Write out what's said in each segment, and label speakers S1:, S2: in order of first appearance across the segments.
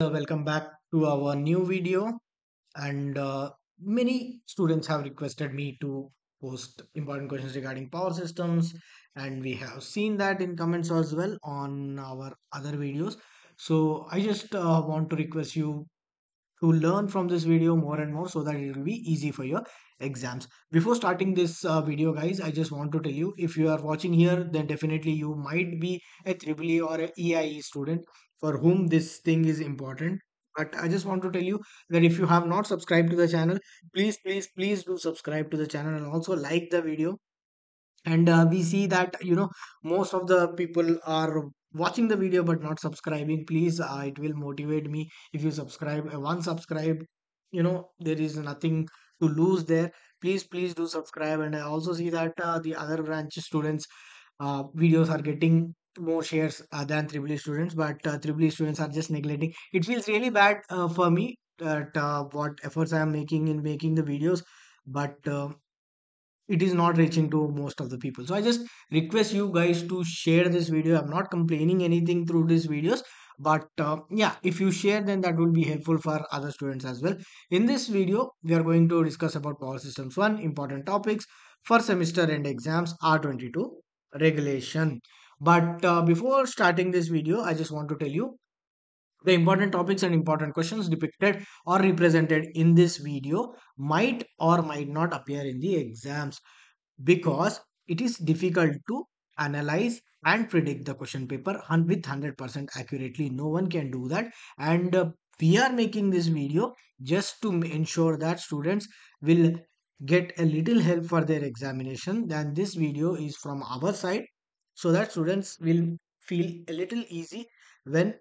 S1: Welcome back to our new video. And uh, many students have requested me to post important questions regarding power systems. And we have seen that in comments as well on our other videos. So i just uh, want to request you to learn from this video more and more so that it will be easy for your exams. Before starting this uh, video guys i just want to tell you if you are watching here then definitely you might be a triple or a EIE student for whom this thing is important. But i just want to tell you that if you have not subscribed to the channel please please please do subscribe to the channel and also like the video. And uh, we see that you know most of the people are watching the video but not subscribing. Please uh, it will motivate me. If you subscribe uh, once subscribe you know there is nothing to lose there. Please please do subscribe. And i also see that uh, the other branch students uh, videos are getting more shares uh, than triple students but uh, triple students are just neglecting. It feels really bad uh, for me that uh, what efforts i am making in making the videos but uh, it is not reaching to most of the people. So i just request you guys to share this video. I'm not complaining anything through these videos but uh, yeah if you share then that will be helpful for other students as well. In this video we are going to discuss about power systems one important topics for semester end exams r22 regulation but uh, before starting this video i just want to tell you the important topics and important questions depicted or represented in this video might or might not appear in the exams because it is difficult to analyze and predict the question paper with 100% accurately. No one can do that. And uh, we are making this video just to ensure that students will get a little help for their examination. Then this video is from our side so that students will feel a little easy when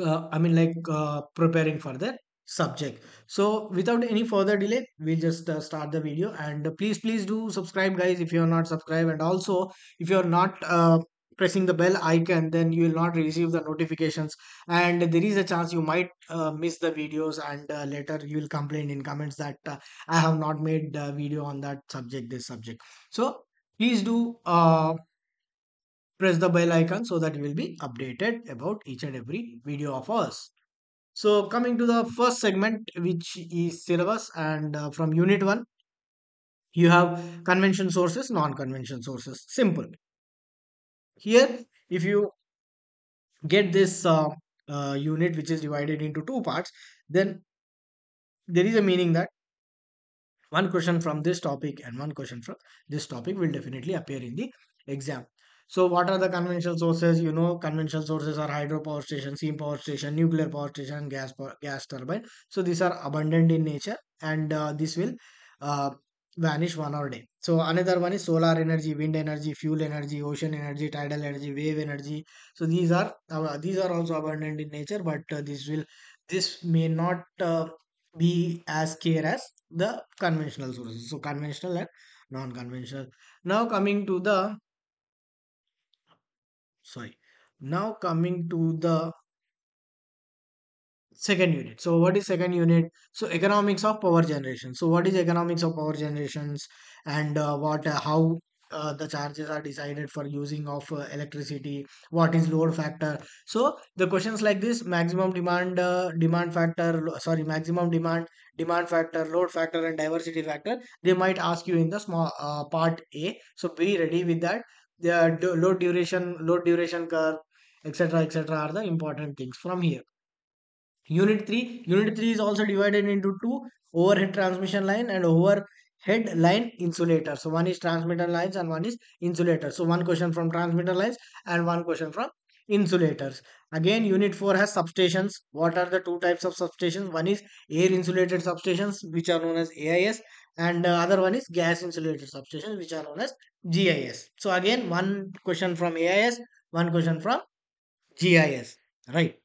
S1: uh, I mean, like uh, preparing for the subject. So, without any further delay, we'll just uh, start the video. And please, please do subscribe, guys, if you're not subscribed. And also, if you're not uh, pressing the bell icon, then you will not receive the notifications. And there is a chance you might uh, miss the videos, and uh, later you will complain in comments that I have not made video on that subject, this subject. So, please do. Press the bell icon so that you will be updated about each and every video of ours. So coming to the first segment, which is syllabus, and uh, from unit one, you have convention sources, non-convention sources. Simple. Here, if you get this uh, uh, unit which is divided into two parts, then there is a meaning that one question from this topic and one question from this topic will definitely appear in the exam. So, what are the conventional sources? You know, conventional sources are hydropower station, steam power station, nuclear power station, gas power, gas turbine. So, these are abundant in nature, and uh, this will uh, vanish one or day. So, another one is solar energy, wind energy, fuel energy, ocean energy, tidal energy, wave energy. So, these are uh, these are also abundant in nature, but uh, this will this may not uh, be as care as the conventional sources. So, conventional and non-conventional. Now, coming to the sorry. Now coming to the second unit. So what is second unit? So economics of power generation. So what is economics of power generations? And uh, what uh, how uh, the charges are decided for using of uh, electricity? What is load factor? So the questions like this maximum demand uh, demand factor sorry maximum demand demand factor load factor and diversity factor they might ask you in the small uh, part a. So be ready with that the load duration load duration curve etc etc are the important things from here Unit 3. Unit 3 is also divided into two overhead transmission line and overhead line insulator. So one is transmitter lines and one is insulator. So one question from transmitter lines and one question from insulators. Again, unit 4 has substations. What are the two types of substations? One is air insulated substations, which are known as AIS, and uh, other one is gas insulated substations, which are known as GIS. So again, one question from AIS, one question from GIS. Right.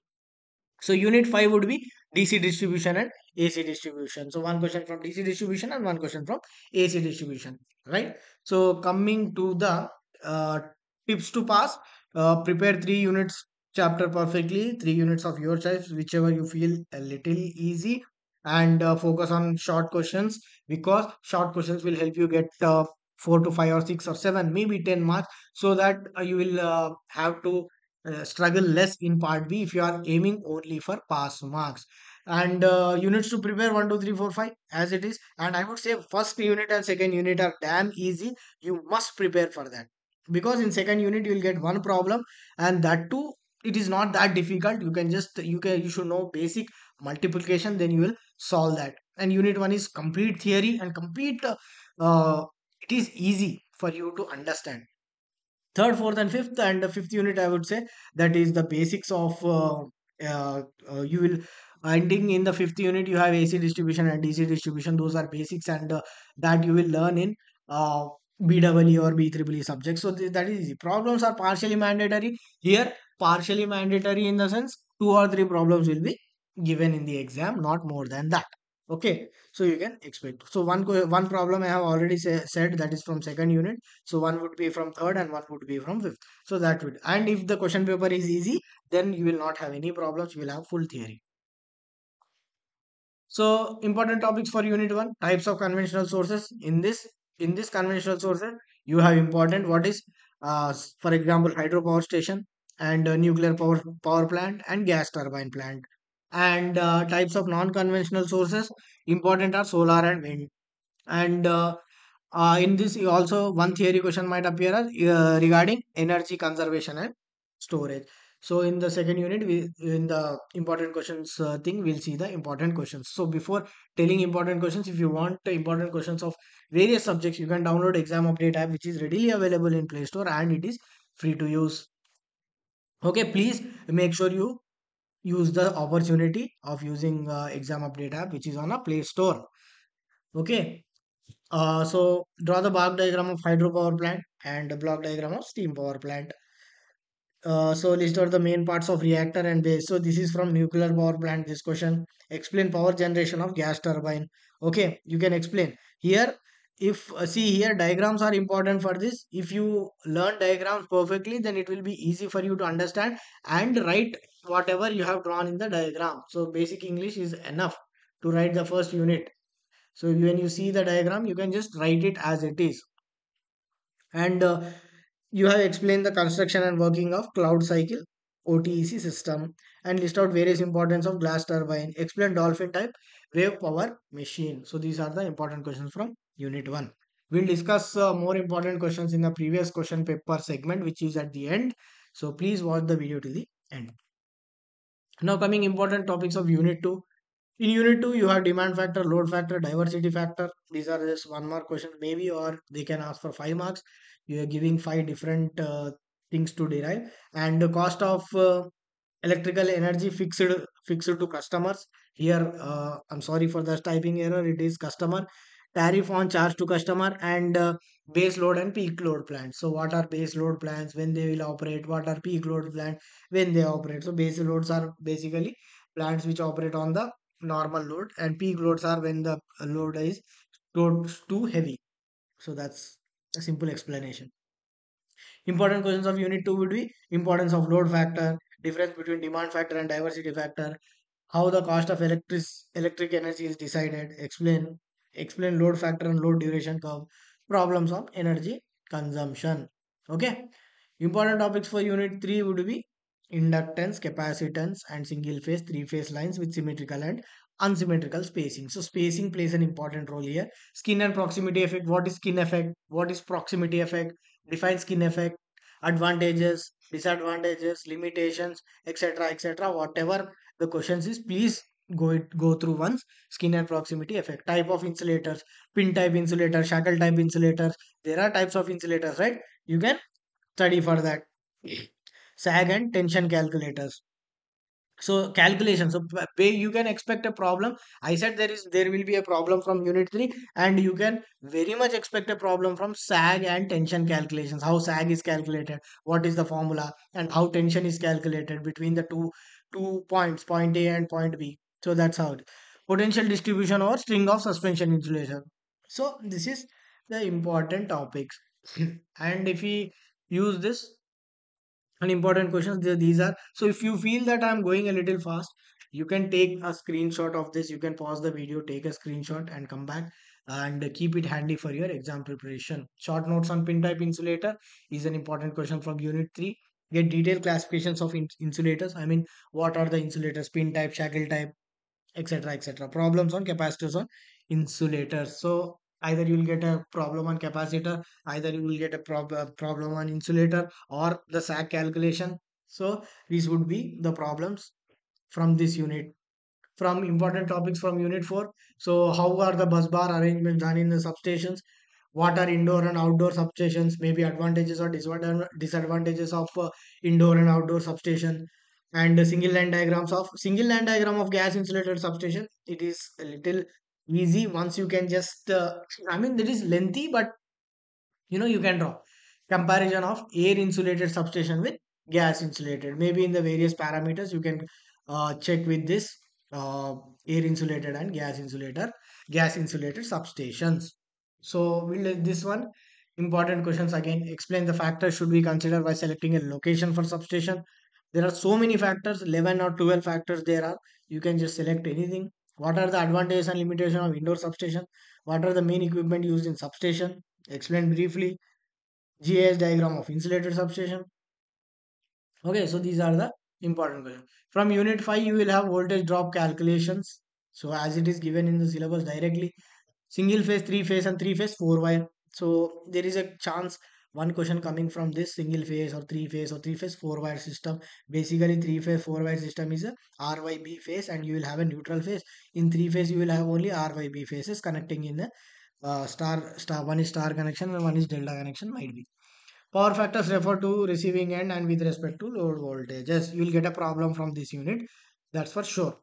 S1: So unit 5 would be DC distribution and AC distribution. So one question from DC distribution and one question from AC distribution, right? So coming to the uh, tips to pass, uh, prepare three units chapter perfectly, three units of your choice, whichever you feel a little easy, and uh, focus on short questions because short questions will help you get uh, four to five or six or seven, maybe ten marks, so that uh, you will uh, have to uh, struggle less in part b if you are aiming only for pass marks. And uh, units to prepare one, 2, 3, 4, 5, as it is. And i would say first unit and second unit are damn easy. You must prepare for that. Because in second unit you will get one problem and that too it is not that difficult. You can just you can you should know basic multiplication then you will solve that. And unit 1 is complete theory and complete uh, it is easy for you to understand. Third fourth and fifth and the fifth unit i would say that is the basics of uh, uh, uh, you will ending in the fifth unit you have ac distribution and dc distribution. Those are basics and uh, that you will learn in bwe or b subjects so th- that is easy. Problems are partially mandatory. Here partially mandatory in the sense two or three problems will be given in the exam not more than that. Okay? So you can expect. So one one problem i have already say, said that is from second unit. So one would be from third and one would be from fifth. So that would and if the question paper is easy then you will not have any problems. You will have full theory. So important topics for unit 1 types of conventional sources. In this in this conventional sources you have important what is uh, for example hydropower station and uh, nuclear power power plant and gas turbine plant and uh, types of non-conventional sources important are solar and wind. And uh, uh, in this also one theory question might appear as, uh, regarding energy conservation and storage. So in the second unit we in the important questions uh, thing we'll see the important questions. So before telling important questions if you want important questions of various subjects you can download exam update app which is readily available in play store and it is free to use. Okay please make sure you use the opportunity of using uh, exam update app which is on a play store okay uh, so draw the bar diagram of hydropower plant and the block diagram of steam power plant uh, so list out the main parts of reactor and base. So this is from nuclear power plant. This question explain power generation of gas turbine. Okay, you can explain here. If uh, see here diagrams are important for this. If you learn diagrams perfectly, then it will be easy for you to understand and write whatever you have drawn in the diagram. So basic English is enough to write the first unit. So when you see the diagram, you can just write it as it is and uh, you have explained the construction and working of closed cycle OTEC system and list out various importance of gas turbine. Explain dolphin type wave power machine. So these are the important questions from unit 1. We'll discuss uh, more important questions in the previous question paper segment which is at the end. So please watch the video till the end. Now coming important topics of unit 2. In unit 2 you have demand factor, load factor, diversity factor. These are just one mark questions maybe or they can ask for 5 marks. You are giving 5 different uh, things to derive and the cost of uh, electrical energy fixed fixed to customers. Here uh, I'm sorry for the typing error it is customer tariff on charge to customer and uh, base load and peak load plans. So what are base load plans when they will operate? What are peak load plans when they operate? So base loads are basically plants which operate on the normal load and peak loads are when the load is too heavy. So that's a simple explanation. Important questions of unit 2 would be importance of load factor, difference between demand factor and diversity factor, how the cost of electric electric energy is decided, explain explain load factor and load duration curve, problems of energy consumption. Okay. Important topics for unit 3 would be inductance, capacitance, and single phase, three phase lines with symmetrical and unsymmetrical spacing. So, spacing plays an important role here. Skin and proximity effect. What is skin effect? What is proximity effect? Define skin effect, advantages, disadvantages, limitations, etc. etc. Whatever the questions is, please go it go through once skin and proximity effect. Type of insulators pin type insulator shackle type insulators. There are types of insulators right? You can study for that. Sag and tension calculators. So calculation. So you can expect a problem. I said there is there will be a problem from unit 3 and you can very much expect a problem from sag and tension calculations. How sag is calculated what is the formula and how tension is calculated between the two two points point a and point b so that's how it potential distribution or string of suspension insulation. So this is the important topics. And if we use this and important questions these are so if you feel that i'm going a little fast you can take a screenshot of this. You can pause the video take a screenshot and come back and keep it handy for your exam preparation. Short notes on pin type insulator is an important question from unit 3 get detailed classifications of in- insulators. I mean what are the insulators? Pin type shackle type etc etc problems on capacitors on insulators. So either you will get a problem on capacitor either you will get a prob- uh, problem on insulator or the sag calculation. So these would be the problems from this unit. From important topics from unit 4 so how are the bus bar arrangements done in the substations? What are indoor and outdoor substations? Maybe advantages or disadvantages of uh, indoor and outdoor substation and single line diagrams of single line diagram of gas insulated substation it is a little easy once you can just uh, i mean it is lengthy but you know you can draw. Comparison of air insulated substation with gas insulated. Maybe in the various parameters you can uh, check with this uh, air insulated and gas insulator gas insulated substations. So we'll this one important questions again. Explain the factors should be considered by selecting a location for substation there are so many factors 11 or 12 factors there are you can just select anything what are the advantages and limitations of indoor substation what are the main equipment used in substation explain briefly GIS diagram of insulated substation. Okay, so these are the important questions. From unit 5, you will have voltage drop calculations. So as it is given in the syllabus directly, single phase, three phase and three phase, four wire. So there is a chance one question coming from this single phase or three phase or three phase four wire system. Basically three phase four wire system is a RYB phase and you will have a neutral phase. In three phase you will have only RYB phases connecting in the uh, star star one is star connection and one is delta connection might be Power factors refer to receiving end and with respect to load voltages. You will get a problem from this unit. That's for sure.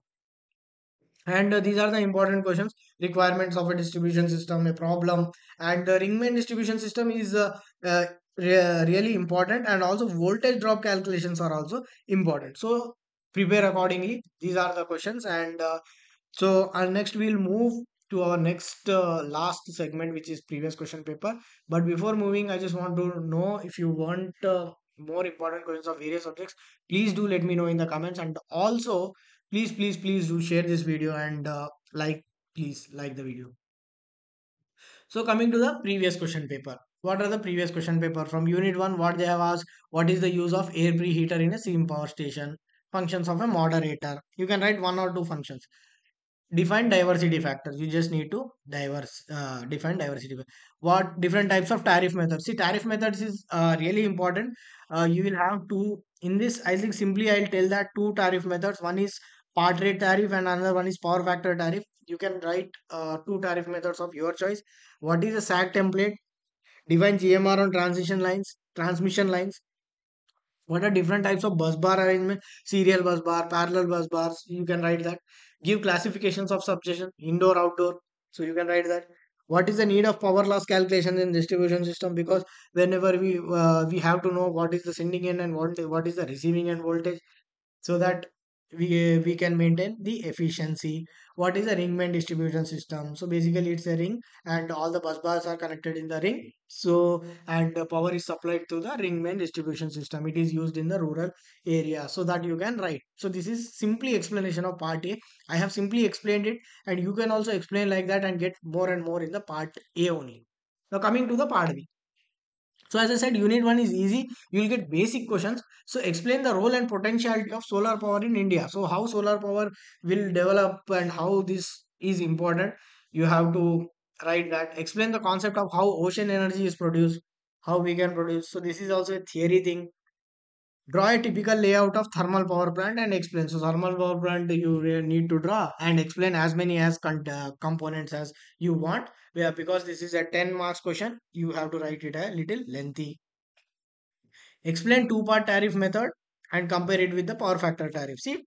S1: And uh, these are the important questions. Requirements of a distribution system, a problem. And the ring main distribution system is uh, uh, re- really important. And also voltage drop calculations are also important. So prepare accordingly. These are the questions. And uh, so our next we'll move to our next uh, last segment, which is previous question paper. But before moving, I just want to know if you want uh, more important questions of various subjects. Please do let me know in the comments, and also please, please, please do share this video and uh, like, please like the video. So coming to the previous question paper. What are the previous question paper? From unit 1 what they have asked what is the use of air preheater in a steam power station? Functions of a moderator. You can write one or two functions. Define diversity factors. You just need to diverse uh, define diversity. What different types of tariff methods. See tariff methods is uh, really important. Uh, you will have two in this i think simply i'll tell that two tariff methods. One is part rate tariff and another one is power factor tariff you can write uh, two tariff methods of your choice what is the sag template define gmr on transition lines transmission lines what are different types of bus bar arrangement? Serial bus bar, parallel bus bars. You can write that. Give classifications of substation, indoor, outdoor. So you can write that. What is the need of power loss calculation in distribution system? Because whenever we uh, we have to know what is the sending end and what what is the receiving end voltage, so that we uh, we can maintain the efficiency. What is a ring main distribution system? So basically it's a ring and all the bus bars are connected in the ring. So and the power is supplied to the ring main distribution system. It is used in the rural area so that you can write. So this is simply explanation of part a. I have simply explained it and you can also explain like that and get more and more in the part a only. Now coming to the part b so as I said, unit one is easy. You will get basic questions. So explain the role and potentiality of solar power in India. So how solar power will develop and how this is important. You have to write that. Explain the concept of how ocean energy is produced, how we can produce. So this is also a theory thing. Draw a typical layout of thermal power plant and explain. So thermal power plant you need to draw and explain as many as uh, components as you want. Yeah, because this is a 10 marks question, you have to write it a little lengthy. Explain two-part tariff method and compare it with the power factor tariff. See,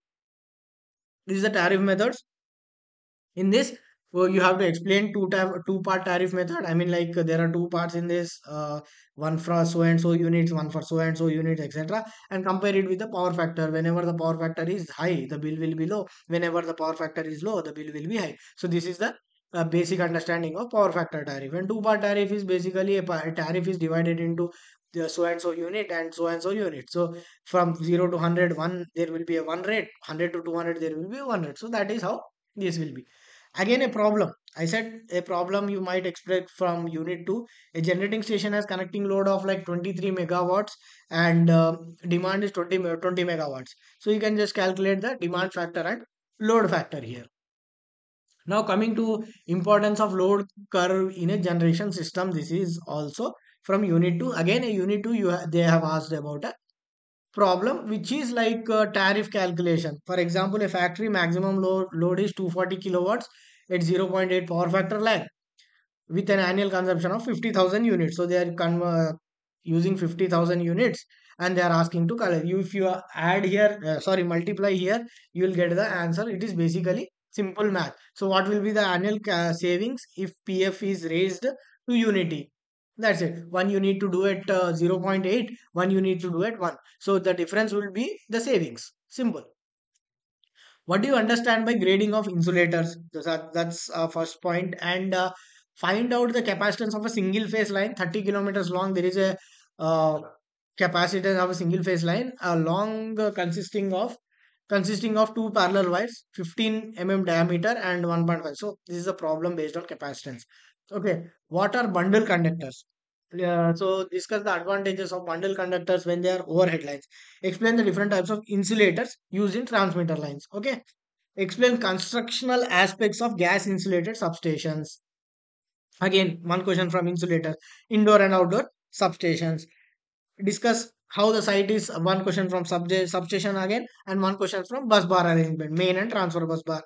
S1: this is the tariff methods. In this, you have to explain two ta- two part tariff method. I mean, like there are two parts in this. Uh, one for so and so units, one for so and so units, etc. And compare it with the power factor. Whenever the power factor is high, the bill will be low. Whenever the power factor is low, the bill will be high. So this is the uh, basic understanding of power factor tariff. And two part tariff is basically a, a tariff is divided into the so and so unit and so and so unit. So from 0 to 100, one there will be a one rate, 100 to 200 there will be one rate. So that is how this will be. Again, a problem. I said a problem you might expect from unit 2. A generating station has connecting load of like 23 megawatts and uh, demand is 20, me- 20 megawatts. So you can just calculate the demand factor and load factor here. Now coming to importance of load curve in a generation system. This is also from unit 2. Again, a unit 2 you ha- they have asked about a problem which is like uh, tariff calculation. For example, a factory maximum load, load is 240 kilowatts at 0.8 power factor lag with an annual consumption of 50,000 units. So they are conver- using 50,000 units and they are asking to color. You if you add here, uh, sorry, multiply here, you will get the answer. It is basically simple math. So what will be the annual ca- savings if PF is raised to unity? That's it. One you need to do it uh, 0 0.8, one you need to do it 1. So the difference will be the savings. Simple. What do you understand by grading of insulators? That's uh, first point. And uh, find out the capacitance of a single phase line, 30 kilometers long. There is a uh, capacitance of a single phase line, a long uh, consisting of consisting of two parallel wires, 15 mm diameter and 1.5. So this is a problem based on capacitance. Okay, what are bundle conductors? Yeah, so discuss the advantages of bundle conductors when they are overhead lines. Explain the different types of insulators used in transmitter lines. Okay. Explain constructional aspects of gas insulated substations. Again, one question from insulator. Indoor and outdoor substations. Discuss how the site is one question from subja- substation again and one question from bus bar arrangement, main and transfer bus bar.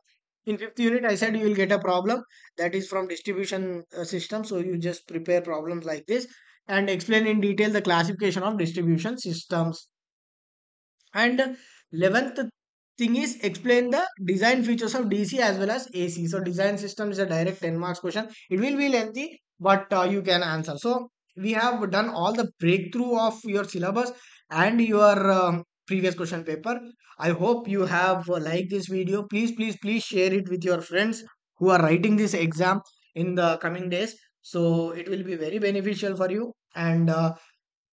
S1: In fifth unit, I said you will get a problem that is from distribution uh, system. So you just prepare problems like this and explain in detail the classification of distribution systems. And 11th thing is explain the design features of DC as well as AC. So design system is a direct 10 marks question. It will be lengthy, but uh, you can answer. So we have done all the breakthrough of your syllabus and your um, previous question paper. I hope you have liked this video. Please, please, please share it with your friends who are writing this exam in the coming days. So it will be very beneficial for you. And uh,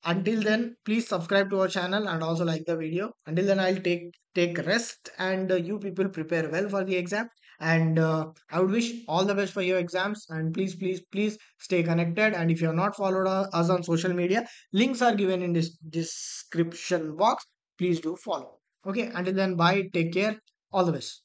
S1: until then, please subscribe to our channel and also like the video. Until then, I'll take take rest and uh, you people prepare well for the exam. And uh, I would wish all the best for your exams. And please, please, please stay connected. And if you have not followed us on social media, links are given in this description box. Please do follow. Okay. Until then, bye. Take care. All the best.